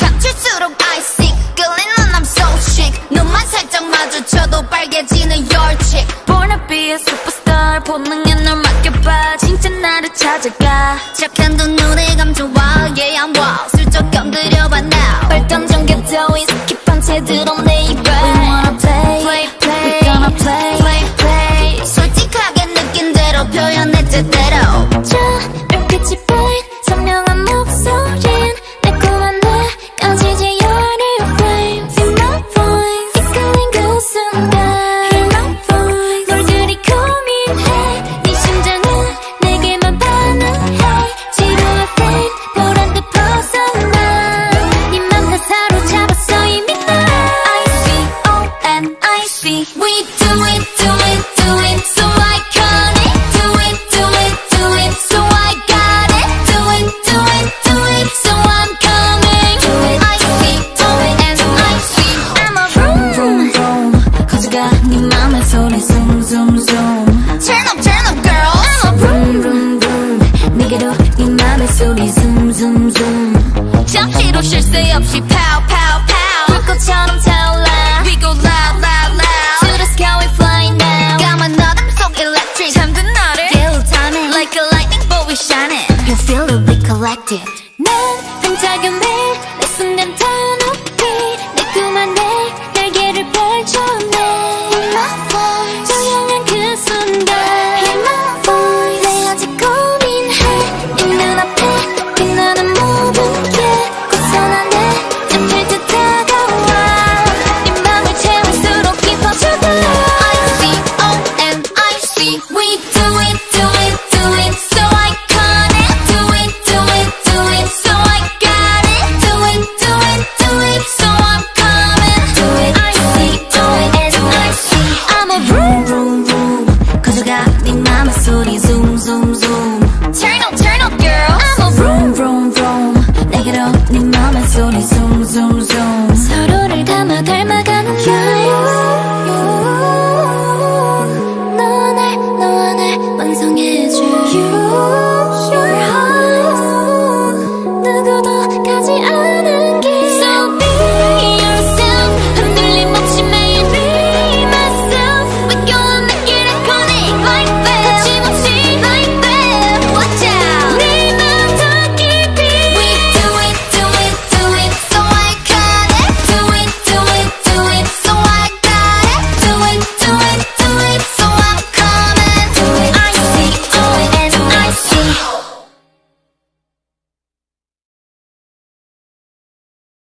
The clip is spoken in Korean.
감출수록 아이싱 끌리는 I'm so chic. 눈만 살짝 마주쳐도 빨개지는 your chick. Born to be a superstar 본능에 널 맡겨봐. 진짜 나를 찾아가. 착한 두 눈에 감춰와 Yeah I'm wow 슬쩍 건드려봐 now. 발감정 곁터인 스킵한 채드 표현해 제대로 맘에 소리 zoom zoom zoom. 정신로 pow pow pow. 불꽃처럼 타올라 We go loud loud loud. To the sky we fly now. 까만 어둠 속 electric. 잠든 너를 깨우다네 Like a lightning bolt we shine it. You feel the way collected 난 gạt nên má mặt xô đi zoom zoom zoom